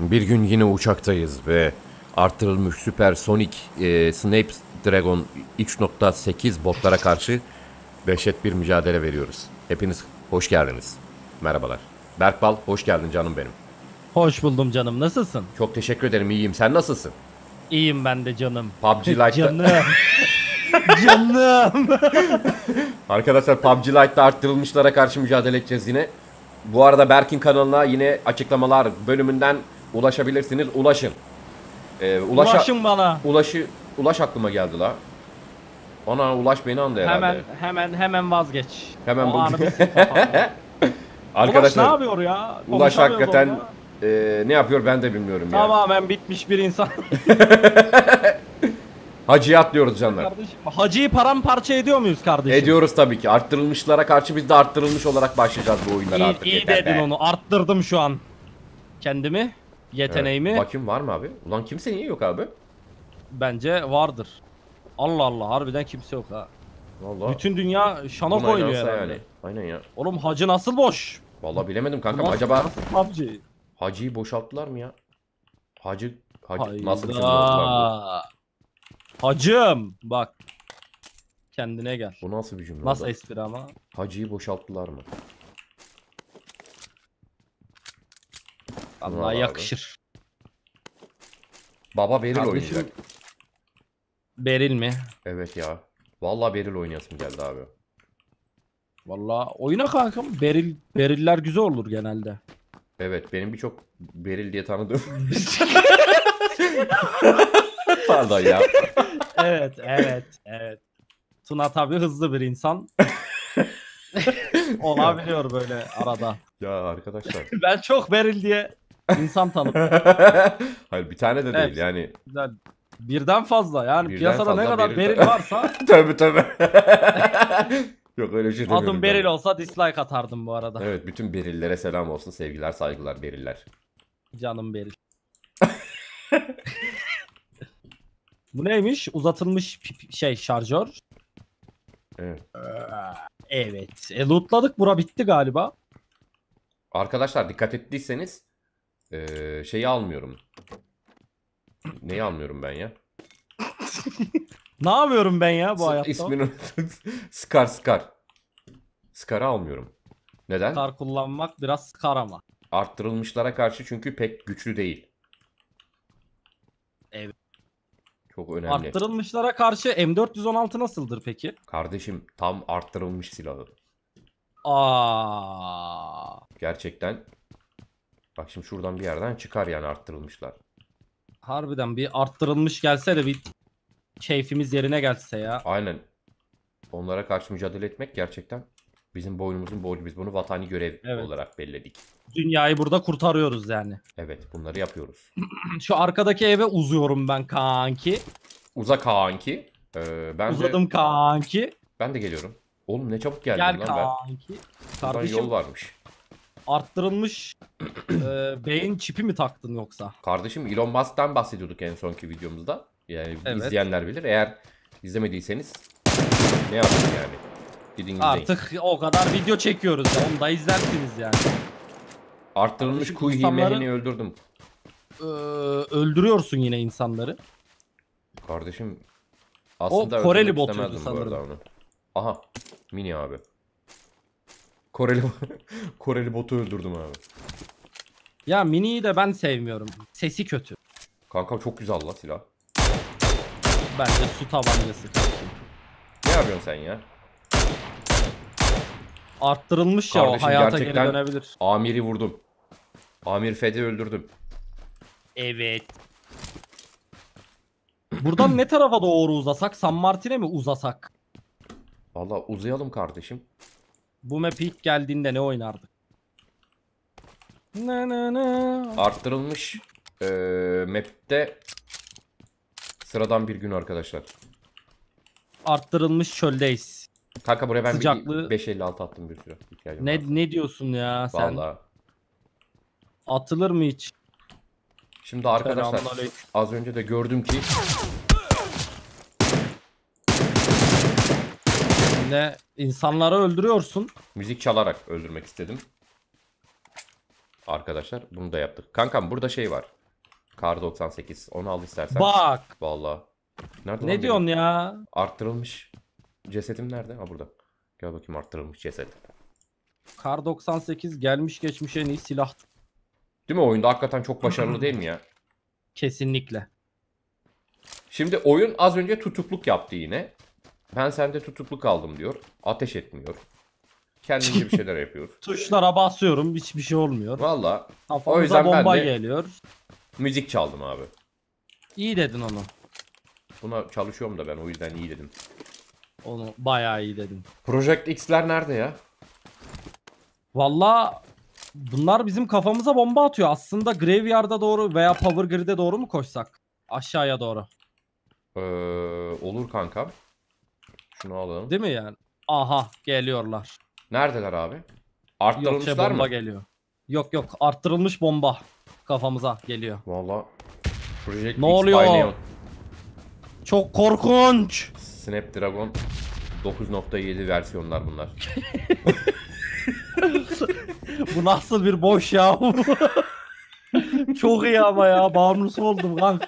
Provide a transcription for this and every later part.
Bir gün yine uçaktayız ve artırılmış süpersonic e, Snapdragon 3.8 botlara karşı dehşet bir mücadele veriyoruz. Hepiniz hoş geldiniz. Merhabalar. Berkbal hoş geldin canım benim. Hoş buldum canım. Nasılsın? Çok teşekkür ederim iyiyim. Sen nasılsın? İyiyim ben de canım. PUBG Lite'da... Canım. canım. Arkadaşlar PUBG Lite'da arttırılmışlara karşı mücadele edeceğiz yine. Bu arada Berk'in kanalına yine açıklamalar bölümünden ulaşabilirsiniz. Ulaşın. Ee, ulaşa, Ulaşın bana. Ulaşı, Ulaş aklıma geldi la. Ana Ulaş beni andı herhalde. Hemen hemen hemen vazgeç. Hemen o bu- anı kafamdan. Ulaş ne Arkadaşlar yapıyor ya? Ulaş hakikaten e, ne yapıyor ben de bilmiyorum ya. Tamamen bitmiş bir insan. Hacıya atlıyoruz canlar. kardeşim. Hacıyı paramparça ediyor muyuz kardeşim? Ediyoruz tabii ki. Arttırılmışlara karşı biz de arttırılmış olarak başlayacağız bu oyunlara İyi, artık. iyi dedin be. onu. Arttırdım şu an. Kendimi. Evet. Yeteneğimi. Bakayım var mı abi? Ulan kimse niye yok abi? Bence vardır. Allah Allah harbiden kimse yok ha. Vallahi. Bütün dünya şanok buna oynuyor herhalde. yani. Aynen ya. Oğlum hacı nasıl boş? Vallahi bilemedim kankam. Nasıl- Acaba nasıl PUBG? hacıyı boşalttılar mı ya? Hacı hacı Hayda. nasıl cümle Hacım bak. Kendine gel. bu? Nasıl bir cümle Nasıl espri ama? Hacıyı boşalttılar mı? Allah Vallahi yakışır. Baba Beril Kardeşim- oynayacak. Beril mi? Evet ya. Vallahi Beril oynayasım geldi abi. Vallahi oyuna kankam. Beril Beriller güzel olur genelde. Evet benim birçok Beril diye tanıdığım. Pardon ya. evet, evet, evet. Tuna tabi hızlı bir insan. Olabiliyor böyle arada. Ya arkadaşlar. Ben çok Beril diye insan tanıdım. Hayır bir tane de değil Evet. yani. Güzel. Birden fazla yani Birden piyasada ne fazla kadar Beril- Beril varsa Tabii tabii. Yok öyle şey demiyorum. adım ben. Beril olsa dislike atardım bu arada. Evet bütün Berillere selam olsun. Sevgiler saygılar Beriller. Canım Beril. Bu neymiş? Uzatılmış şey şarjör. Evet. Evet. E, lootladık. Bura bitti galiba. Arkadaşlar dikkat ettiyseniz eee, şeyi almıyorum. Neyi almıyorum ben ya? Ne yapıyorum ben ya bu S- hayatta? İsmini unuttum. Scar Scar. Scar'ı almıyorum. Neden? Kar kullanmak biraz sıkar ama. Arttırılmışlara karşı çünkü pek güçlü değil. Evet. Çok önemli. Arttırılmışlara karşı M416 nasıldır peki? Kardeşim tam arttırılmış silahı. Aa. Gerçekten. Bak şimdi şuradan bir yerden çıkar yani arttırılmışlar. Harbiden bir arttırılmış gelse de bir keyfimiz yerine gelse ya. Aynen. Onlara karşı mücadele etmek gerçekten bizim boynumuzun borcu. Biz bunu vatani görev Evet. olarak belledik. Dünyayı burada kurtarıyoruz yani. Evet bunları yapıyoruz. Şu arkadaki eve uzuyorum ben kanki. Uzak Kaanki. Ee, ben Uzadım de kanki. ben de geliyorum. Oğlum ne çabuk geldim Gel lan kanki. ben. Kardeşim yol varmış. Arttırılmış e, beyin çipi mi taktın yoksa? Kardeşim Elon Musk'tan bahsediyorduk en sonki videomuzda. Yani Evet. izleyenler bilir. Eğer izlemediyseniz ne yapayım yani? Gidin izleyin. Artık o kadar video çekiyoruz ya. Onu da izlersiniz yani. Arttırılmış Kardeşim, kuy insanları- himehini öldürdüm. Ee, öldürüyorsun yine insanları. Kardeşim aslında Koreli öldürmek botuydu istemezdim bu arada sanırım. onu. Aha mini abi. Koreli Koreli botu öldürdüm abi. Ya miniyi de ben sevmiyorum. Sesi kötü. Kanka çok güzel la silah. Bence su tabancası kanki. Ne yapıyorsun sen ya? Arttırılmış ya Kardeşim, o hayata gerçekten- geri dönebilir. Amir'i vurdum. Amir Fed'i öldürdüm. Evet. Buradan ne tarafa doğru uzasak? San Martin'e mi uzasak? Valla uzayalım kardeşim. Bu map ilk geldiğinde ne oynardık? Na na na. Arttırılmış eee map'te sıradan bir gün arkadaşlar. Arttırılmış çöldeyiz. Kanka buraya ben Sıcaklığı- bir 556 attım bir sürü. İhtiyacım Ne var. ne diyorsun ya sen? Valla. Atılır mı hiç? Şimdi arkadaşlar az önce de gördüm ki Ne insanları öldürüyorsun. müzik çalarak öldürmek istedim. Arkadaşlar bunu da yaptık. Kankam burada şey var. Kar 98. Onu al istersen. Bak. Vallahi. Nerede Ne benim diyorsun ya? Arttırılmış cesedim nerede? Ha burada. Gel bakayım arttırılmış ceset. Kar 98 gelmiş geçmiş en iyi silah. Değil mi oyunda hakikaten çok başarılı değil mi ya? Kesinlikle. Şimdi oyun az önce tutukluk yaptı yine. Ben sende tutukluk aldım diyor. Ateş etmiyor. Kendince bir şeyler yapıyor. Tuşlara basıyorum hiçbir şey olmuyor. Valla Kafamıza yüzden ben bomba de- geliyor. müzik çaldım abi. İyi dedin onu. Buna çalışıyorum da ben o yüzden iyi dedim. Onu bayağı iyi dedin. Project X'ler nerede ya? Valla bunlar bizim kafamıza bomba atıyor. Aslında Graveyard'a doğru veya Power Grid'e doğru mu koşsak? Aşağıya doğru. Ee, olur kankam. Şunu alalım. Değil mi yani? Aha geliyorlar. Neredeler abi? Yok şey Arttırılmışlar bomba mı? geliyor. Yok yok arttırılmış bomba kafamıza geliyor. Valla. Project Ne X oluyor? Neon. Çok korkunç. Snapdragon 9.7 versiyonlar bunlar. Bu nasıl bir boş ya? Çok iyi ama ya bağımlısı oldum lan.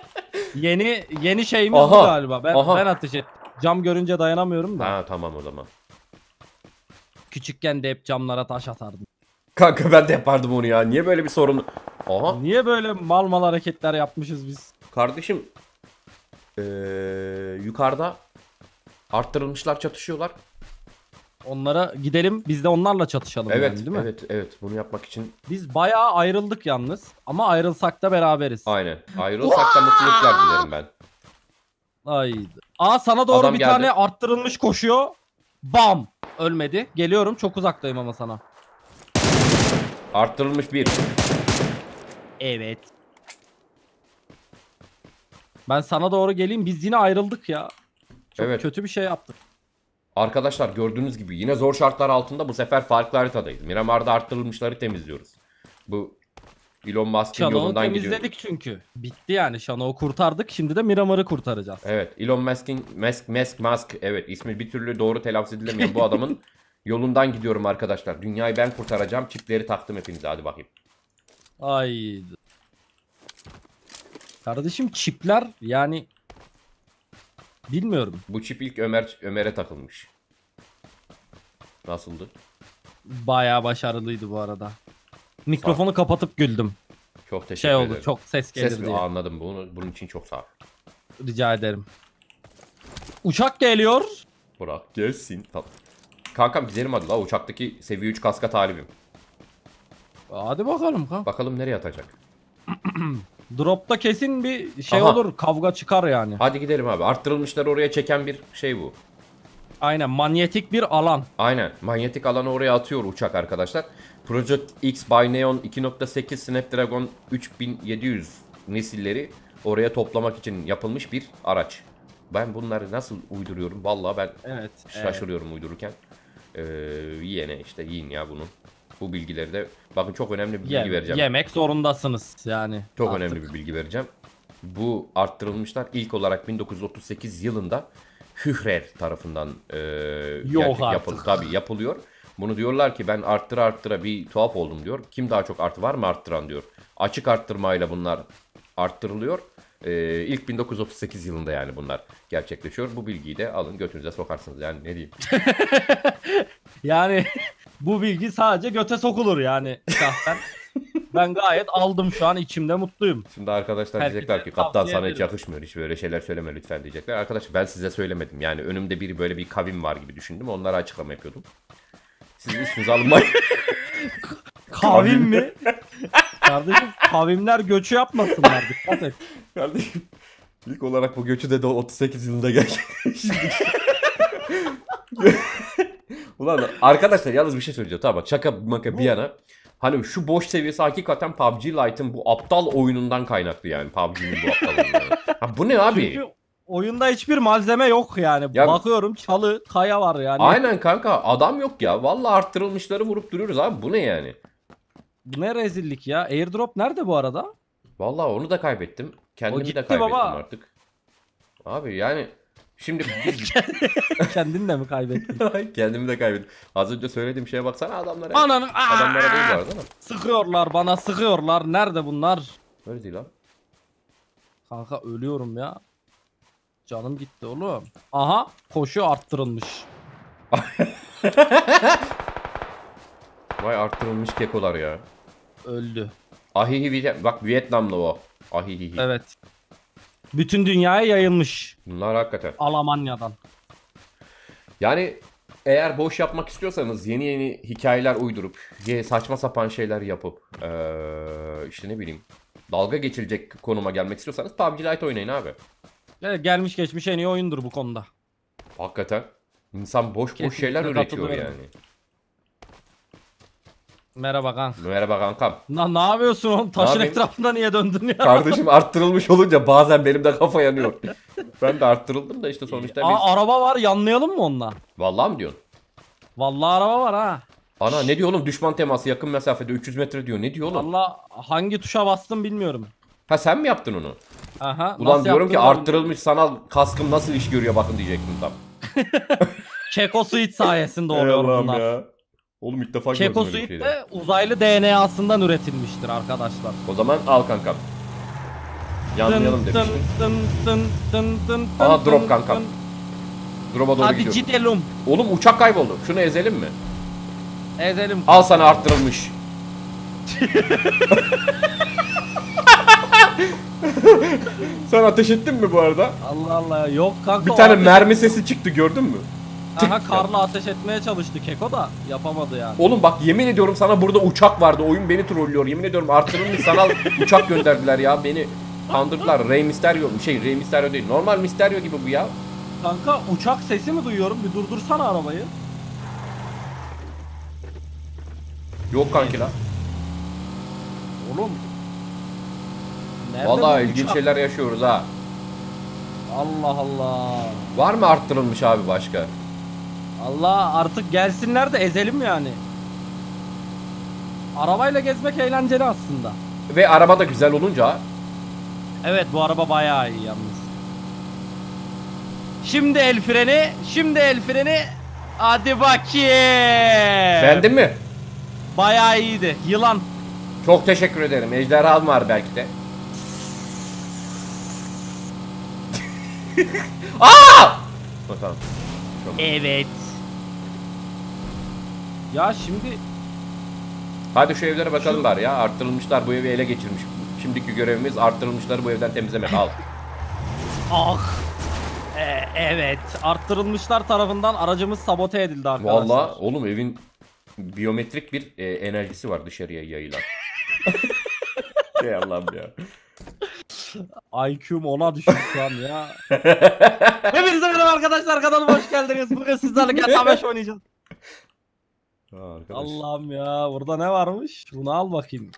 Yeni yeni şeyimiz bu Aha, galiba. Ben aha. ben ateş et. Cam görünce dayanamıyorum da. Ha tamam o zaman. Küçükken de hep camlara taş atardım. Kanka ben de yapardım onu ya. Niye böyle bir sorun? Aha. Niye böyle mal mal hareketler yapmışız biz? Kardeşim. Ee, yukarıda arttırılmışlar çatışıyorlar. Onlara gidelim biz de onlarla çatışalım Evet, yani, değil mi? evet, evet. Bunu yapmak için Biz bayağı ayrıldık yalnız ama ayrılsak da beraberiz. aynen. Ayrılsak da mutluluklar dilerim ben. Ay. Aa sana doğru Adam bir geldi. tane arttırılmış koşuyor. Bam! Ölmedi. Geliyorum çok uzaktayım ama sana. Arttırılmış bir. Evet. Ben sana doğru geleyim. Biz yine ayrıldık ya. Çok Evet. kötü bir şey yaptık. Arkadaşlar gördüğünüz gibi yine zor şartlar altında bu sefer farklı haritadayız. Miramar'da arttırılmışları temizliyoruz. Bu Elon Musk'ın yolundan gidiyor. temizledik çünkü. Bitti yani. Şano'yu kurtardık. Şimdi de Miramar'ı kurtaracağız. Evet Elon Musk'in Musk, Musk, Musk evet ismi bir türlü doğru telaffuz edilemeyen bu adamın yolundan gidiyorum arkadaşlar. Dünyayı ben kurtaracağım. Çipleri taktım hepinize hadi bakayım. Ay. Kardeşim çipler yani bilmiyorum. Bu çip ilk Ömer Ömer'e takılmış. Nasıldı? Bayağı başarılıydı bu arada. Mikrofonu kapatıp güldüm. Çok teşekkür Şey oldu ederim. çok ses gelir Ses diye. Anladım bunu. Bunun için çok sağ ol. Rica ederim. Uçak geliyor. Burak gelsin. Tamam. Kankam gidelim hadi la uçaktaki seviye 3 kaska talibim. Hadi bakalım kanka. Bakalım nereye atacak. Drop'ta kesin bir şey Aha. olur. Kavga çıkar yani. Hadi gidelim abi. Arttırılmışları oraya çeken bir şey bu. Aynen manyetik bir alan. Aynen. Manyetik alanı oraya atıyor uçak arkadaşlar. Project X by Neon 2.8 Snapdragon 3700 nesilleri oraya toplamak için yapılmış bir araç. Ben bunları nasıl uyduruyorum? Vallahi ben Evet. şaşırıyorum uydururken. Ee, yiyene işte yiyin ya bunu. Bu bilgileri de bakın çok önemli bir bilgi Ye- vereceğim. yemek zorundasınız yani. Çok Artık. önemli bir bilgi vereceğim. Bu arttırılmışlar ilk olarak 1938 yılında Hührer tarafından e, yapıl- tabii yapılıyor. Bunu diyorlar ki ben arttıra arttıra bir tuhaf oldum diyor. Kim daha çok artı var mı arttıran diyor. Açık arttırmayla bunlar arttırılıyor. E, ilk 1938 yılında yani bunlar gerçekleşiyor. Bu bilgiyi de alın götünüze sokarsınız yani ne diyeyim. Yani bu bilgi sadece göte sokulur yani şahsen. ben gayet aldım şu an içimde mutluyum. Şimdi arkadaşlar Herkese diyecekler ki kaptan tavsiye sana hiç ederim." yakışmıyor. Hiç böyle şeyler söyleme lütfen diyecekler. Arkadaşlar ben size söylemedim. Yani önümde bir böyle bir kavim var gibi düşündüm. Onlara açıklama yapıyordum. Siz üstünüze alınmayın. Kavim mi? Kardeşim kavimler göçü yapmasınlar dikkat et. Kardeşim ilk olarak bu göçü de de 38 yılında gerçekleştirdik. Ulan arkadaşlar yalnız bir şey söyleyeceğim. Tamam bak şaka maka bir yana. Hani şu boş seviyesi hakikaten PUBG Lite'ın bu aptal oyunundan kaynaklı yani. PUBG'nin bu aptal oyunu. Ha, bu ne abi? Çünkü oyunda hiçbir malzeme yok yani. Ya- Bakıyorum çalı, kaya var yani. Aynen kanka adam yok ya. Vallahi arttırılmışları vurup duruyoruz abi. Bu ne yani? Bu ne rezillik ya. Airdrop nerede bu arada? Vallahi onu da kaybettim. Kendimi de kaybettim baba. artık. Abi yani Şimdi biz... Kendin de mi kaybettin? Kendimi de kaybettim. Az önce söylediğim şeye baksana adamlara. Ananı Adamlara değil arada ama. Sıkıyorlar bana sıkıyorlar. Nerede bunlar? Öyle değil lan. Kanka ölüyorum ya. Canım gitti oğlum. Aha koşu arttırılmış. Vay arttırılmış kekolar ya. Öldü. Ahihi bak Vietnamlı o. Ahihi. Evet. Bütün dünyaya yayılmış. Bunlar hakikaten. Almanya'dan. Yani eğer boş yapmak istiyorsanız yeni yeni hikayeler uydurup saçma sapan şeyler yapıp eee, işte ne bileyim dalga geçilecek konuma gelmek istiyorsanız PUBG Lite oynayın abi. Evet, gelmiş geçmiş en iyi oyundur bu konuda. Hakikaten insan boş boş Kesinlikle şeyler üretiyor yani. Merhaba kanka. Merhaba kankam. Na, ne yapıyorsun oğlum? Taşın yapayım? etrafında niye döndün ya? Kardeşim arttırılmış olunca bazen benim de kafa yanıyor. ben de arttırıldım da işte sonuçta. Aa, araba var yanlayalım mı onunla? Vallahi mi diyorsun? Vallahi araba var ha. Ana ne diyor oğlum düşman teması yakın mesafede 300 metre diyor. Ne diyor oğlum? Vallahi hangi tuşa bastım bilmiyorum. Ha sen mi yaptın onu? Aha. Ulan nasıl diyorum ki arttırılmış sanal kaskım nasıl iş görüyor bakın diyecektim tam. Keko Suite sayesinde oluyor bunlar. ya. Oğlum ilk defa gördüm öyle bir şeyi. de uzaylı DNA'sından üretilmiştir arkadaşlar. O zaman al kankam. Yanlayalım Tın demiştim. tın tın tın tın tın Aha, drop tın kankam. tın. Drop'a doğru Hadi gidiyorum. gidelim. Oğlum uçak kayboldu. Şunu ezelim mi? Ezelim. Al sana arttırılmış. Sen ateş ettin mi bu arada? Allah Allah yok kanka. Bir o tane ateş- mermi sesi çıktı gördün mü? Aha karla ateş etmeye çalıştı Keko da yapamadı yani. Oğlum bak yemin ediyorum sana burada uçak vardı. Oyun beni trollüyor. Yemin ediyorum arttırılmış sanal uçak gönderdiler ya. Beni kandırdılar. Rey Mysterio şey Rey Mysterio değil. Normal Mysterio gibi bu ya. Kanka uçak sesi mi duyuyorum? Bir durdursana arabayı. Yok kanki la. Oğlum. Nerede Vallahi bu ilginç uçak? şeyler yaşıyoruz ha. Allah Allah. Var mı arttırılmış abi başka? Allah artık gelsinler de ezelim yani. Arabayla gezmek eğlenceli aslında. Ve araba da güzel olunca Evet bu araba bayağı iyi yalnız. Şimdi el freni, şimdi el freni. Hadi bakayım. beğendin mi? Bayağı iyiydi. Yılan. Çok teşekkür ederim. Ejderham var belki de. Aa! Tamam. Evet. Ya şimdi Hadi şu evlere bakalım bari ya. Arttırılmışlar bu evi ele geçirmiş. Şimdiki görevimiz arttırılmışları bu evden temizlemek. Al. ah. E, evet. Arttırılmışlar tarafından aracımız sabote edildi arkadaşlar. Vallahi oğlum evin biyometrik bir e, enerjisi var dışarıya yayılan. Ey Allah'ım ya. IQ'm ona düştü şu an ya. Hepinize merhaba arkadaşlar kanalıma hoş geldiniz. Bugün sizlerle GTA 5 oynayacağız. Ha, arkadaş. Allah'ım ya burada ne varmış? Bunu al bakayım.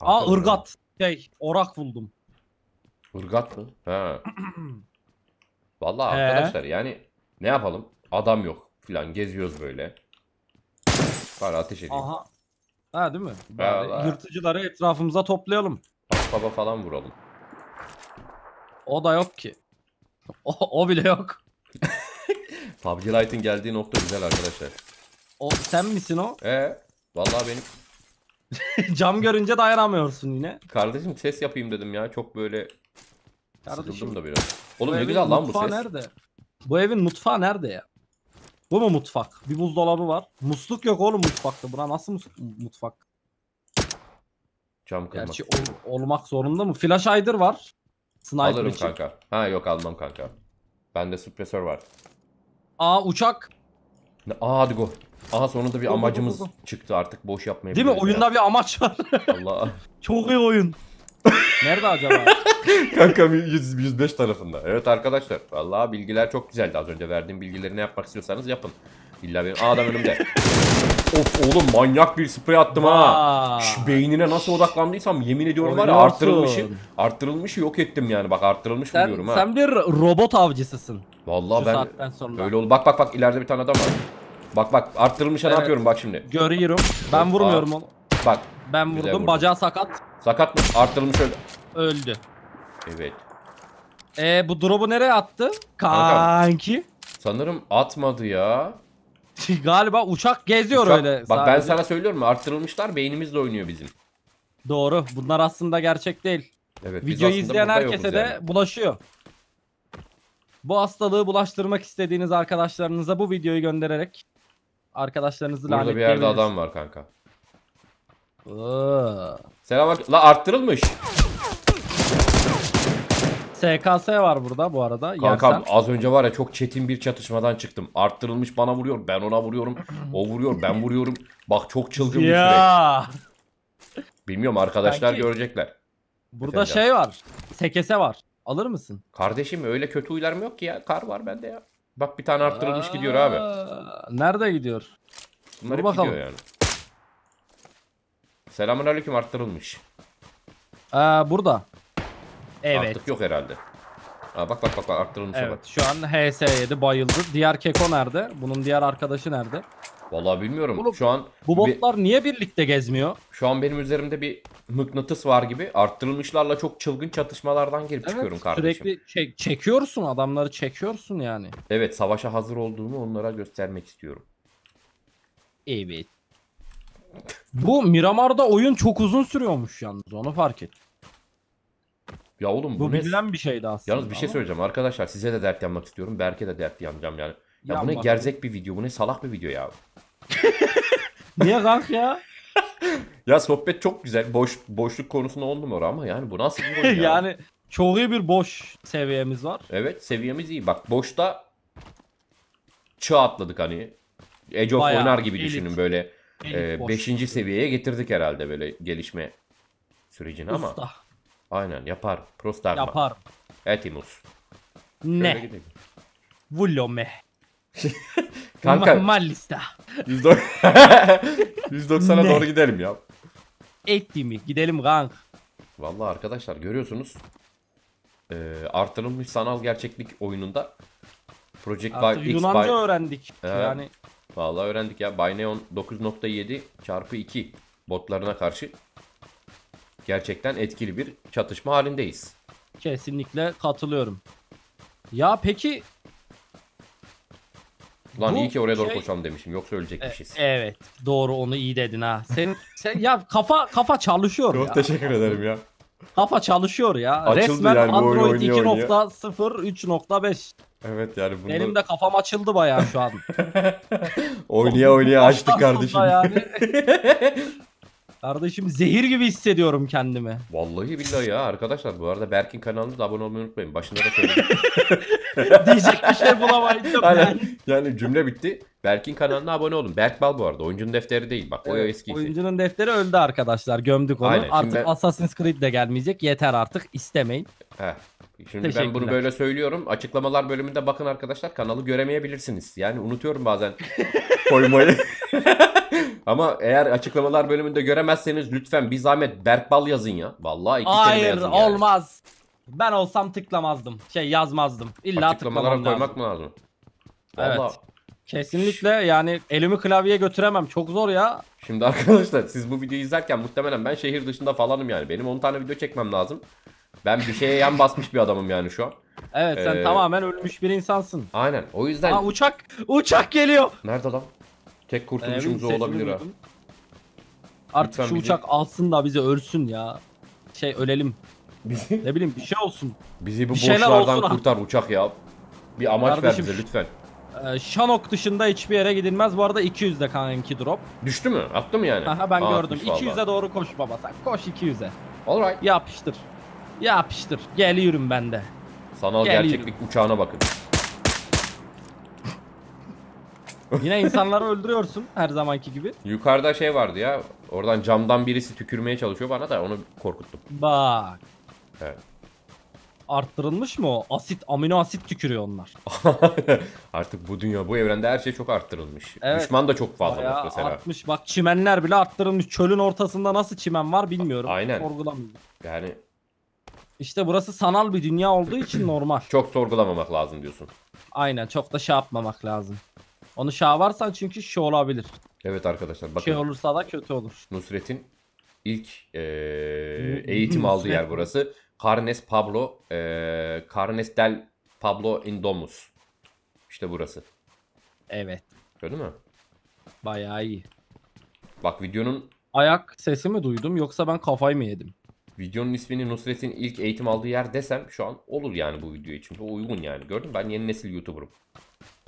Aa ırgat. Şey orak buldum. Irgat mı? Ha. Vallahi He. arkadaşlar yani ne yapalım? Adam yok filan geziyoruz böyle. Bari ateş edeyim. Aha. Ha değil mi? Bari Vallahi. yırtıcıları etrafımıza toplayalım. Baba falan vuralım. O da yok ki. O, o bile yok. PUBG Lite'ın geldiği nokta güzel arkadaşlar. O sen misin o? Ee, vallahi benim Cam görünce dayanamıyorsun yine. kardeşim ses yapayım dedim ya. Çok böyle Kardeşim, sıkıldım da biraz. Oğlum ne güzel lan bu ses. nerede? Bu evin mutfağı nerede ya? Bu mu mutfak? Bir buzdolabı var. Musluk yok oğlum mutfakta. Bura nasıl mutfak? Cam kırmak. Gerçi ol- olmak zorunda mı? Flash hider var. Sniper Alırım için. kanka. Ha yok almam kanka. Bende suppressor var. Aa uçak. Ne- Aa hadi go. Aha sonunda bir Go, go, go, amacımız go, go. çıktı artık boş yapmayı Değil mi? Oyunda bir amaç var. Allah. Çok iyi oyun. Nerede acaba? Kanka 100, 105 tarafında. Evet arkadaşlar. Vallahi bilgiler çok güzeldi. Az önce verdiğim bilgileri ne yapmak istiyorsanız yapın. İlla benim Aa, adam önümde. Of oğlum manyak bir sprey attım ha. Şş, beynine nasıl odaklandıysam yemin ediyorum var ya Oynuyorsun. arttırılmışı arttırılmışı yok ettim yani bak arttırılmış Sen, buluyorum ha. sen bir robot avcısısın. Vallahi Şu ben sonra. öyle oldu. Bak bak bak ileride bir tane adam var. Bak bak arttırılmışa ne Evet. yapıyorum bak şimdi. Görüyorum. Ben vurmuyorum onu. Bak Ben Güzel vurdum. vurdun. Bacağı sakat. sakat mı? Arttırılmış öyle. Öldü. Evet. E bu drop'u nereye attı? Kankam. Kanki. Sanırım atmadı ya. Galiba uçak geziyor Uçak- öyle. Bak ben sadece. sana söylüyorum arttırılmışlar beynimizle oynuyor bizim. Doğru. Bunlar aslında gerçek değil. Evet, biz Videoyu aslında izleyen burada herkese yokuz de yani. bulaşıyor. Bu hastalığı bulaştırmak istediğiniz arkadaşlarınıza bu videoyu göndererek arkadaşlarınızı Burada bir yerde adam var kanka. Oo. Selam La arttırılmış. SKS var burada bu arada. Kankam Yersen. az önce var ya çok çetin bir çatışmadan çıktım. Arttırılmış bana vuruyor, ben ona vuruyorum. O vuruyor, ben vuruyorum. Bak çok çılgın bir süreç. Ya. Bilmiyorum arkadaşlar Kanki. görecekler. Burada Efendim? şey var. Sekese var. Alır mısın? Kardeşim öyle kötü huylarım yok ki ya. Kar var bende ya. Bak bir tane arttırılmış gidiyor abi. Aa, Nerede gidiyor? Bunlar dur bakalım. gidiyor yani. Selamun aleyküm arttırılmış. Ee, burada. Evet. Artık yok herhalde. Aa, bak bak bak bak arttırılmışa bak. Evet. Şu an HS7 bayıldı. Diğer Keko nerede? Bunun diğer arkadaşı nerede? Vallahi bilmiyorum. Oğlum, şu an Bu bir- botlar niye birlikte gezmiyor? şu an benim üzerimde bir mıknatıs var gibi. Arttırılmışlarla çok çılgın çatışmalardan girip çıkıyorum kardeşim. Sürekli çek- çekiyorsun adamları çekiyorsun yani. Evet savaşa hazır olduğumu onlara göstermek istiyorum. Evet. Bu Miramar'da oyun çok uzun sürüyormuş yalnız onu fark et. Ya oğlum bu, Bu ne? bilinen bir şeydi aslında. Yalnız bir şey ama söyleyeceğim arkadaşlar size de dert yanmak istiyorum. Berke de dert yanacağım yani. Ya bu ne yanma. gerzek bir video, bu ne salak bir video ya. Niye kank ya? Ya sohbet çok güzel. Boş boşluk konusunda on numara ama yani bu nasıl bir oyun ya? yani çok iyi bir boş seviyemiz var. Evet seviyemiz iyi. Bak boşta çığ atladık hani. Age of Bayağı oynar gibi elit. düşünün böyle. Elit boş. 5. seviyeye getirdik herhalde böyle gelişme sürecini ama. Usta. Aynen yapar. Prostarma. Yapar. Etimus. Ne? gidelim. Vullome. Kanka Mallista. 190 190'a Ne? doğru gidelim ya. Etti mi? Gidelim kank. Vallahi arkadaşlar görüyorsunuz. Ee, artırılmış sanal gerçeklik oyununda Project Artık X Yunanca by... öğrendik. Evet. Yani Vallahi öğrendik ya. Byneon 9.7 çarpı 2 botlarına karşı gerçekten etkili bir çatışma halindeyiz. kesinlikle katılıyorum. Ya peki Lan Bu iyi ki oraya doğru şey- koşalım demişim. Yoksa e- ölecekmişiz. evet doğru onu iyi dedin ha. Sen, sen ya kafa kafa çalışıyor ya. teşekkür ederim ya. Kafa çalışıyor ya. Açıldı Resmen yani Android oynuyor, oynuyor. 2.0 3.5. Evet yani bunu Benim de kafam açıldı bayağı şu an. oynaya oynaya açtık kardeşim. Yani. Kardeşim zehir gibi hissediyorum kendimi. Vallahi billahi ya arkadaşlar bu arada Berk'in kanalına da abone olmayı unutmayın. Başında da söyledim. Diyecek bir şey bulamayınca Aynen. Yani cümle bitti. Berk'in kanalına abone olun. Berk Bal bu arada. Oyuncunun defteri değil. Bak o Evet, eski. oyuncunun defteri öldü arkadaşlar. Gömdük onu. Aynen, Artık ben- Assassin's Creed de gelmeyecek. Yeter artık. istemeyin. Heh. Şimdi ben bunu böyle söylüyorum. Açıklamalar bölümünde bakın arkadaşlar kanalı göremeyebilirsiniz. Yani unutuyorum bazen koymayı. Ama eğer açıklamalar bölümünde göremezseniz lütfen bir zahmet Berk Bal yazın ya. Vallahi iki kelime Hayır yazın yani. olmaz. Ben olsam tıklamazdım. Şey yazmazdım. İlla Açıklamalara tıklamam koymak mı lazım? Evet. Vallahi. Kesinlikle yani elimi klavyeye götüremem. Çok zor ya. Şimdi arkadaşlar siz bu videoyu izlerken muhtemelen ben şehir dışında falanım yani. Benim 10 tane video çekmem lazım. Ben bir şeye yan basmış bir adamım yani şu an. Evet sen Ee, tamamen ölmüş bir insansın. Aynen. O yüzden Aa uçak uçak geliyor. nerede lan? Tek kurtuluşumuz o Sesini olabilir ha. Artık Lütfen şu bizi- uçak alsın da bizi ölsün ya. Şey ölelim. Bizi, Ne bileyim bir şey olsun. bizi bu Bir şeyler boşlardan olsun ha. kurtar uçak ya. Bir amaç Kardeşim, ver bize lütfen. Ee, Şanok dışında hiçbir yere gidilmez. Bu arada 200'de kanki drop. Düştü mü? Attı mı yani? Aha ben Aa, gördüm. atmış vallahi. 200'e doğru koş baba sen. Koş 200'e. Alright. Yapıştır. Yapıştır. Geliyorum ben de. Sanal Geliyorum. gerçeklik uçağına bakın. Yine insanları öldürüyorsun her zamanki gibi. Yukarıda şey vardı ya. Oradan camdan birisi tükürmeye çalışıyor bana da onu korkuttum. Bak. Evet. Arttırılmış mı o? Asit, amino asit tükürüyor onlar. Artık bu dünya, bu evrende her şey çok arttırılmış. Evet. Düşman da çok fazla Bayağı mesela. artmış. Bak çimenler bile arttırılmış. Çölün ortasında nasıl çimen var bilmiyorum. Aynen. Sorgulamıyorum. Yani İşte burası sanal bir dünya olduğu için normal. çok sorgulamamak lazım diyorsun. Aynen çok da şey yapmamak lazım. Onu yaparsan çünkü şey olabilir. Evet arkadaşlar bakın Şey olursa da kötü olur. Nusret'in ilk eee, eğitim aldığı yer burası. Carnes Pablo, e, Carnes del Pablo Indomus. İşte burası. Evet. Gördün mü? Bayağı iyi. Bak videonun Ayak sesi mi duydum yoksa ben kafayı mı yedim? videonun ismini Nusret'in ilk eğitim aldığı yer desem şu an olur yani bu video için. Bu uygun yani. Gördün mü? Ben yeni nesil YouTuber'ım.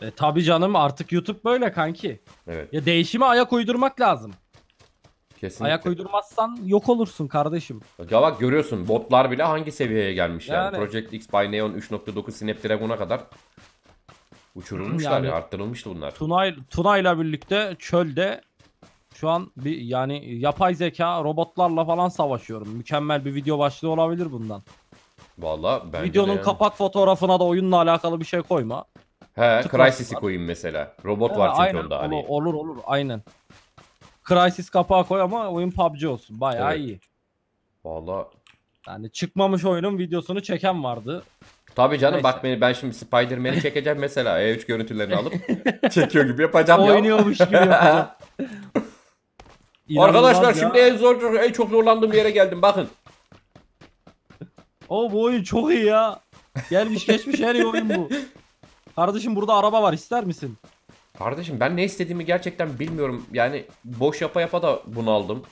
E tabi canım artık YouTube böyle kanki. Evet. Ya değişime ayak uydurmak lazım. Kesinlikle. Ayak uydurmazsan yok olursun kardeşim. Ya bak görüyorsun botlar bile hangi seviyeye gelmiş yani. Yani. Project X by Neon 3.9 Snapdragon'a kadar uçurulmuşlar Yani. ya arttırılmıştı bunlar. Tunay Tuna'yla birlikte çölde şu an bir yani yapay zeka robotlarla falan savaşıyorum. Mükemmel bir video başlığı olabilir bundan. Valla bence de Videonun yani. kapak fotoğrafına da oyunla alakalı bir şey koyma. He tıklasınlar. Crysis'i koyayım mesela. Robot Ha, var çünkü aynen, onda hani. Olur, olur olur aynen. Crysis kapağı koy ama oyun PUBG olsun. Bayağı Evet. iyi. Valla. Yani çıkmamış oyunun videosunu çeken vardı. Tabii canım Neyse. bak beni ben şimdi Spider-Man'i çekeceğim mesela. E3 görüntülerini alıp çekiyor gibi yapacağım ya. Oynuyormuş gibi yapacağım. Arkadaşlar ya. şimdi en zor en çok zorlandığım yere geldim bakın. O bu oyun çok iyi ya. Gelmiş geçmiş her iyi oyun bu. Kardeşim burada araba var ister misin? Kardeşim ben ne istediğimi gerçekten bilmiyorum. Yani boş yapa yapa da bunaldım.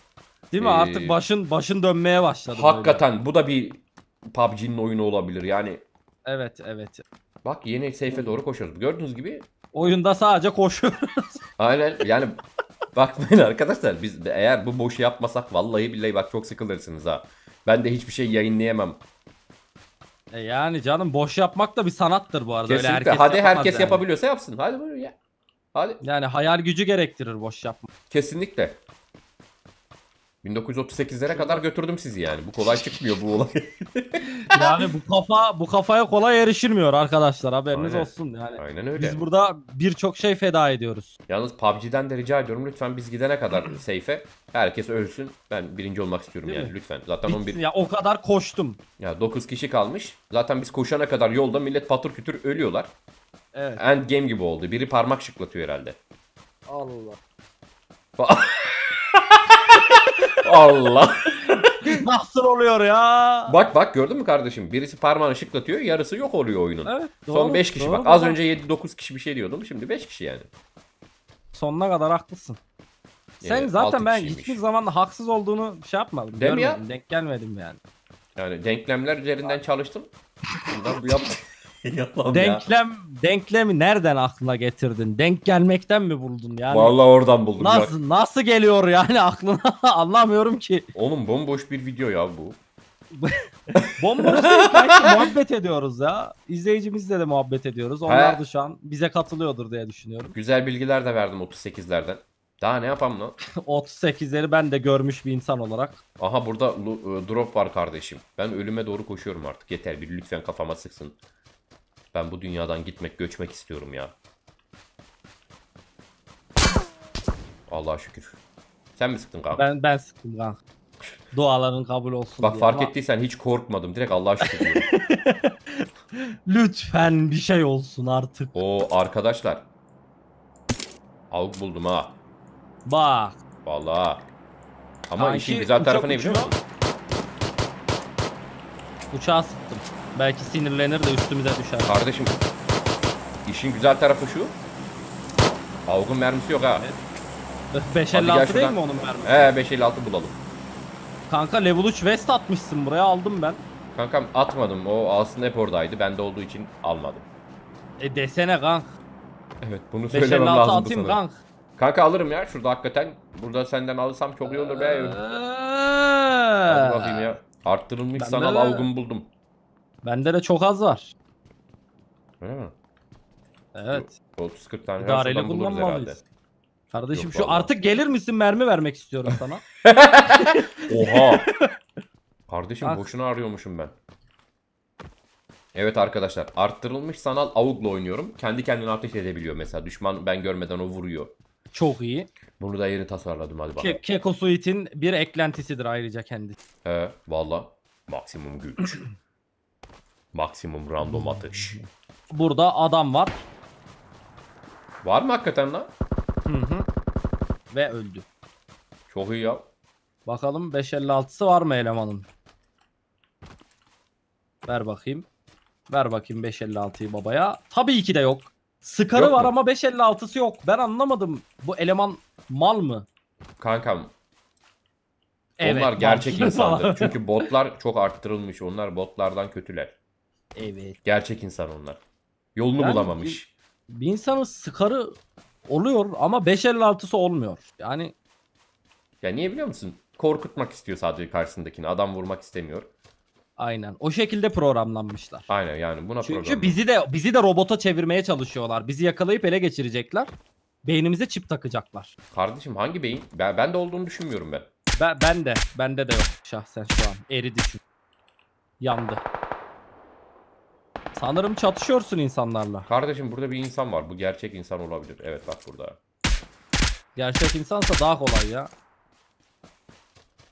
Değil mi? Ee, Artık başın başın dönmeye başladı. böyle. Hakikaten bu da bir PUBG'nin oyunu olabilir. Yani Evet evet. bak yeni seyfe doğru koşuyoruz. Gördüğünüz gibi Oyunda sadece koşuyor. aynen yani bakmayın arkadaşlar biz eğer bu boşu yapmasak vallahi billahi bak çok sıkılırsınız ha. Ben de hiçbir şey yayınlayamam. E yani canım boş yapmak da bir sanattır bu arada. Öyle Kesinlikle. herkes Hadi herkes yani. yapabiliyorsa yapsın. Hadi buyurun ya. Hadi. Yani hayal gücü gerektirir boş yapmak. Kesinlikle. 1938'lere kadar götürdüm sizi yani. Bu kolay çıkmıyor bu olay. Yani bu kafa bu kafaya kolay erişilmiyor arkadaşlar haberiniz Aynen. olsun yani. Aynen öyle. Biz burada birçok şey feda ediyoruz. Yalnız PUBG'den de rica ediyorum lütfen biz gidene kadar seyfe herkes ölsün. Ben birinci olmak istiyorum Değil yani mi? lütfen. Zaten Bitsin 11 ya o kadar koştum. ya 9 kişi kalmış. Zaten biz koşana kadar yolda millet patır kütür ölüyorlar. Evet. End game gibi oldu. Biri parmak şıklatıyor herhalde. Allah. Allah. Nasıl oluyor ya? bak bak gördün mü kardeşim? Birisi parmağını şıklatıyor, yarısı yok oluyor oyunun. Evet, Son doğru, 5 kişi doğru bak. Az önce 7-9 kişi bir şey diyordum. Şimdi 5 kişi yani. Sonuna kadar haklısın. Sen Evet, zaten ben kişiymiş. hiçbir zaman haksız olduğunu şey yapmadım. Değil mi ya? görmedim, Denk gelmedim yani. Yani denklemler üzerinden çalıştım. Bundan bu yaptım. Yalan ya. Denklem denklemi nereden aklına getirdin? Denk gelmekten mi buldun yani? Vallahi oradan buldum. ya. Nasıl nasıl geliyor yani aklına? Anlamıyorum ki. Oğlum bomboş bir video ya bu. Bomboş değil kanki muhabbet ediyoruz ya. İzleyicimizle de muhabbet ediyoruz. Onlar He. da şu an bize katılıyordur diye düşünüyorum. Güzel bilgiler de verdim 38'lerden. Daha ne yapalım lan? 38'leri ben de görmüş bir insan olarak. Aha burada lu- e, drop var kardeşim. Ben ölüme doğru koşuyorum artık. Yeter bir lütfen kafama sıksın. Ben bu dünyadan gitmek, göçmek istiyorum ya. Allah'a şükür. Sen mi sıktın kanka? Ben ben sıktım kanka. Duaların kabul olsun Bak diye fark ama ettiysen hiç korkmadım. Direkt Allah'a şükür diyorum. Lütfen bir şey olsun artık. Oo arkadaşlar. Avuk buldum ha. Bak. Vallahi. Ama Kanki, işin güzel tarafı ne biliyor musun? Uçağı sıktım. Belki sinirlenir de üstümüze düşer. Kardeşim işin güzel tarafı şu. Avuk'un mermisi yok ha. Gel 556 değil mi onun mermisi? He 556 bulalım. Kanka level 3 vest atmışsın buraya aldım ben. Kankam atmadım. O aslında hep oradaydı. Ben de olduğu için almadım. E desene kank. Evet bunu söylemem 556 lazım atayım sana. kank. Kanka alırım ya. Şurada hakikaten. Burada senden alırsam çok iyi olur be. Hadi bakayım ya. Arttırılmış Bende sanal de- avgumu buldum. Bende de çok az var. Öyle mi? Evet. 30-40 tane her İdareyle şuradan buluruz herhalde. Kardeşim Yok şu vallahi. artık gelir misin mermi vermek istiyorum sana. Oha. Kardeşim Bak. boşuna arıyormuşum ben. Evet arkadaşlar arttırılmış sanal avukla oynuyorum. Kendi kendine ateş edebiliyor mesela. Düşman ben görmeden o vuruyor. çok iyi. Bunu da yeni tasarladım hadi bakalım. Ke Keko Suite'in bir eklentisidir ayrıca kendisi. He valla. Maksimum güç. Maksimum random atış. Burada adam var. Var mı hakikaten lan? Hı hı. Ve öldü. Çok iyi ya. Bakalım 556'sı var mı elemanın? Ver bakayım. Ver bakayım 556'yı babaya. Tabii ki de yok. Skarı Yok var mu? ama 556'sı yok. Ben anlamadım. Bu eleman mal mı? Kankam Evet, onlar gerçek insandır. Çünkü botlar çok arttırılmış. Onlar botlardan kötüler. Evet. Gerçek insan onlar. Yolunu Yani bulamamış. Bir insanın skarı oluyor ama 556'sı olmuyor. Yani Ya niye biliyor musun? Korkutmak istiyor sadece karşısındakini. Adam vurmak istemiyor. aynen. O şekilde programlanmışlar. Aynen yani buna Çünkü bizi de bizi de robota çevirmeye çalışıyorlar. Bizi yakalayıp ele geçirecekler. Beynimize çip takacaklar. Kardeşim hangi beyin? Ben, ben de olduğunu düşünmüyorum ben. Ben, ben de. Bende de yok şahsen şu an. Eridi çünkü. Yandı. Sanırım çatışıyorsun insanlarla. Kardeşim burada bir insan var. Bu gerçek insan olabilir. Evet bak burada. Gerçek insansa daha kolay ya.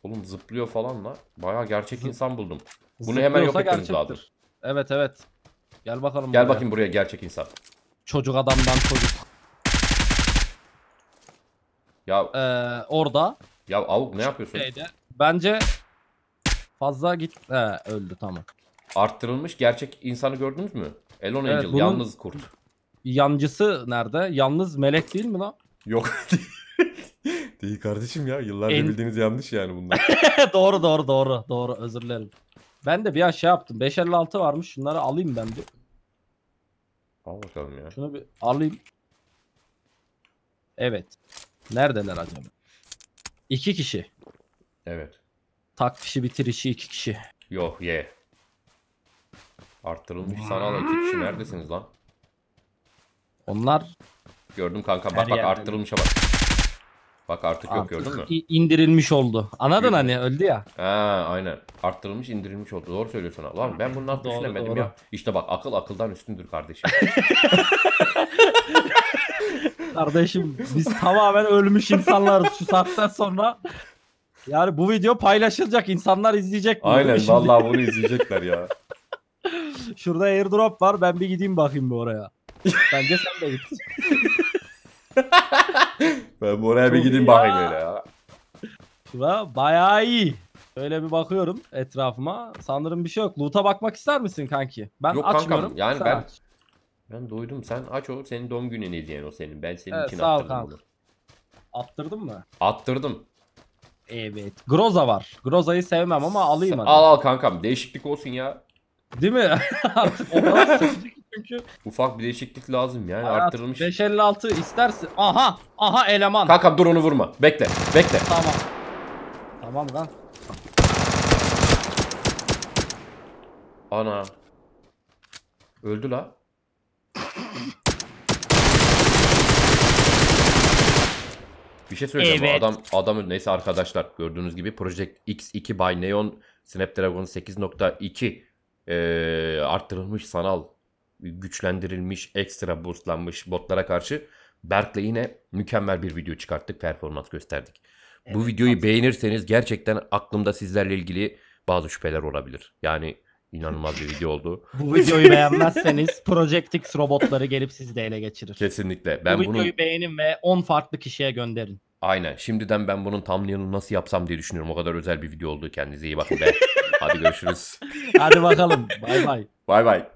Oğlum zıplıyor falan la. Bayağı gerçek Zıp- insan buldum. Bunu hemen yok etmemiz lazım. Evet evet. Gel bakalım. Gel buraya. bakayım buraya gerçek insan. Çocuk adamdan çocuk. Ya Ee, orada ya avuk ne yapıyorsun? şeyde bence fazla git. He, öldü tamam. Arttırılmış gerçek insanı gördünüz mü? Elon Evet, Angel bunun- yalnız kurt. Yancısı nerede? Yalnız melek değil mi lan? Yok. Değil kardeşim ya. Yıllarca En- bildiğiniz yanlış yani bunlar. doğru doğru doğru doğru özür dilerim. Ben de bir an şey yaptım. 556 varmış. Şunları alayım ben bir. Al bakalım ya. Şunu bir alayım. Evet. Neredeler acaba? İki kişi. Evet. Tak fişi bitir işi iki kişi. Yok ye. Arttırılmış sanal iki kişi neredesiniz lan? Onlar Gördüm kanka Her bak bak yerde. arttırılmışa bak. Bak artık yok artık gördün mü? i- indirilmiş oldu. Anladın hani öldü ya. Ha aynen. Arttırılmış indirilmiş oldu. Doğru söylüyorsun ha. Lan ben bunu nasıl Doğru, düşünemedim doğru. ya. İşte bak akıl akıldan üstündür kardeşim. Kardeşim biz tamamen ölmüş insanlarız şu saatten sonra. Yani bu video paylaşılacak. insanlar izleyecek bunu. aynen Şimdi vallahi bunu izleyecekler ya. Şurada airdrop var. Ben bir gideyim bakayım bir oraya. Bence sen de git. Ben bu oraya bir gideyim bakayım öyle ya. Şura bayağı iyi. Şöyle bir bakıyorum etrafıma. Sanırım bir şey yok. Loot'a bakmak ister misin kanki? Ben Yok kankam, açmıyorum. yani sen ben- aç. Ben doydum. Sen aç o. Senin doğum günün hediyen o senin. Ben senin Evet, için sağ ol attırdım kanka. bunu. Attırdın mı? Attırdım. Evet. Groza var. Groza'yı sevmem ama alayım hadi. al al kankam. Değişiklik olsun ya. Değil mi? Artık o kadar sıkıcı ki çünkü. Ufak bir değişiklik lazım yani Hayat, arttırılmış. 556 istersin. Aha. Aha eleman. Kankam dur onu vurma. Bekle. Bekle. Tamam. Tamam kan. Ana. Öldü la. Bir şey söyleyeceğim. Evet. Adam adam öldü. Neyse arkadaşlar gördüğünüz gibi Project X2 by Neon Snapdragon 8.2 eee arttırılmış sanal güçlendirilmiş ekstra boostlanmış botlara karşı Berk'le yine mükemmel bir video çıkarttık. Performans gösterdik. Bu Evet, videoyu beğenirseniz gerçekten aklımda sizlerle ilgili bazı şüpheler olabilir. Yani inanılmaz bir video oldu. Bu videoyu beğenmezseniz Project X robotları gelip sizi de ele geçirir. Kesinlikle. Ben Bu bunu videoyu beğenin ve 10 farklı kişiye gönderin. aynen şimdiden ben bunun thumbnail'ını nasıl yapsam diye düşünüyorum. O kadar özel bir video oldu. Kendinize iyi bakın be. Hadi görüşürüz. Hadi bakalım. Bay bay. Bay bay.